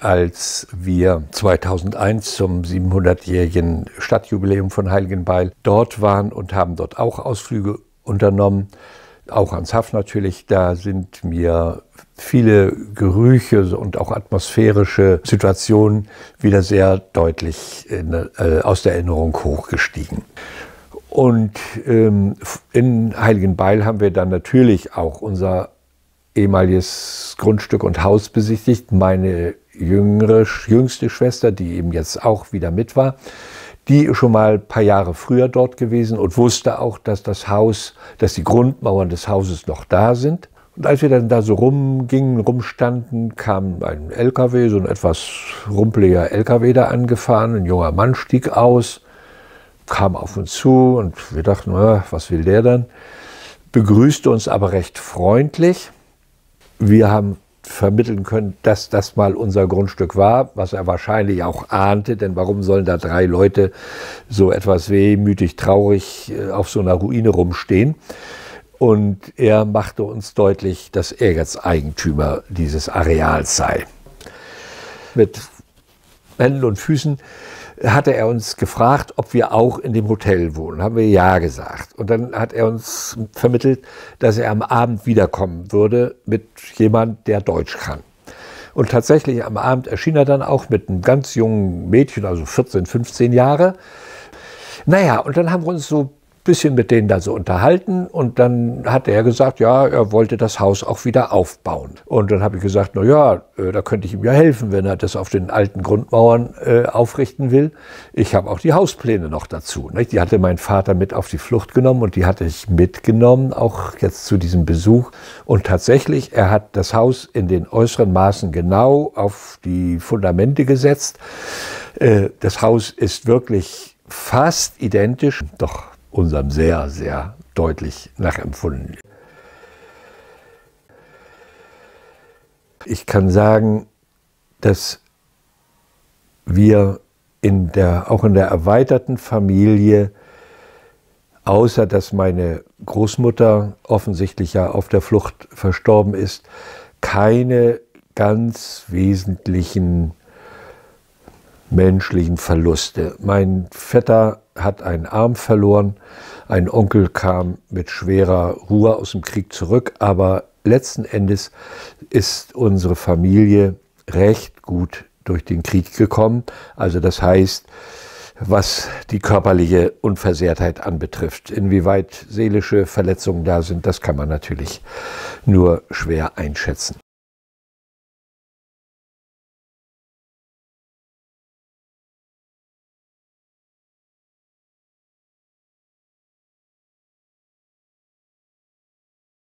als wir 2001 zum 700-jährigen Stadtjubiläum von Heiligenbeil dort waren und haben dort auch Ausflüge unternommen, auch ans Haff natürlich. Da sind mir viele Gerüche und auch atmosphärische Situationen wieder sehr deutlich in, äh, aus der Erinnerung hochgestiegen. Und ähm, in Heiligenbeil haben wir dann natürlich auch unser ehemaliges Grundstück und Haus besichtigt. Meine jüngere, jüngste Schwester, die eben jetzt auch wieder mit war, die schon mal ein paar Jahre früher dort gewesen und wusste auch, dass das Haus, dass die Grundmauern des Hauses noch da sind. Und als wir dann da so rumgingen, rumstanden, kam ein LKW, so ein etwas rumpeliger LKW da angefahren. Ein junger Mann stieg aus, kam auf uns zu und wir dachten, was will der dann? Begrüßte uns aber recht freundlich. Wir haben vermitteln können, dass das mal unser Grundstück war, was er wahrscheinlich auch ahnte, denn warum sollen da drei Leute so etwas wehmütig, traurig äh, auf so einer Ruine rumstehen? Und er machte uns deutlich, dass er jetzt Eigentümer dieses Areals sei. Mit Händen und Füßen hatte er uns gefragt, ob wir auch in dem Hotel wohnen. Haben wir ja gesagt. Und dann hat er uns vermittelt, dass er am Abend wiederkommen würde mit jemand, der Deutsch kann. Und tatsächlich am Abend erschien er dann auch mit einem ganz jungen Mädchen, also 14, 15 Jahre. Naja, und dann haben wir uns so bisschen mit denen da so unterhalten und dann hat er gesagt, ja, er wollte das Haus auch wieder aufbauen. Und dann habe ich gesagt, na ja, äh, da könnte ich ihm ja helfen, wenn er das auf den alten Grundmauern äh, aufrichten will. Ich habe auch die Hauspläne noch dazu. Nicht? Die hatte mein Vater mit auf die Flucht genommen und die hatte ich mitgenommen, auch jetzt zu diesem Besuch. Und tatsächlich, er hat das Haus in den äußeren Maßen genau auf die Fundamente gesetzt. Äh, das Haus ist wirklich fast identisch, doch unserem sehr, sehr deutlich nachempfunden. Ich kann sagen, dass wir in der, auch in der erweiterten Familie, außer dass meine Großmutter offensichtlich ja auf der Flucht verstorben ist, keine ganz wesentlichen menschlichen Verluste. Mein Vetter hat einen Arm verloren, ein Onkel kam mit schwerer Ruhe aus dem Krieg zurück, aber letzten Endes ist unsere Familie recht gut durch den Krieg gekommen. Also das heißt, was die körperliche Unversehrtheit anbetrifft. Inwieweit seelische Verletzungen da sind, das kann man natürlich nur schwer einschätzen.